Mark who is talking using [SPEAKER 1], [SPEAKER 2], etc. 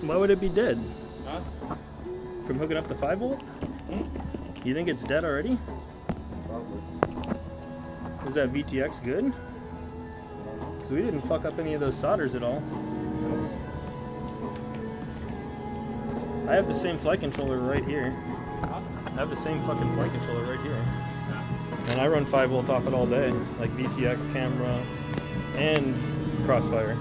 [SPEAKER 1] Why would it be dead?
[SPEAKER 2] Huh?
[SPEAKER 1] From hooking up the 5 volt? Hmm? You think it's dead already?
[SPEAKER 2] Probably.
[SPEAKER 1] Is that VTX good? Because we didn't fuck up any of those solders at all. I have the same flight controller right here. I have the same fucking flight controller right here. And I run 5 volt off it all day. Like VTX camera and Crossfire.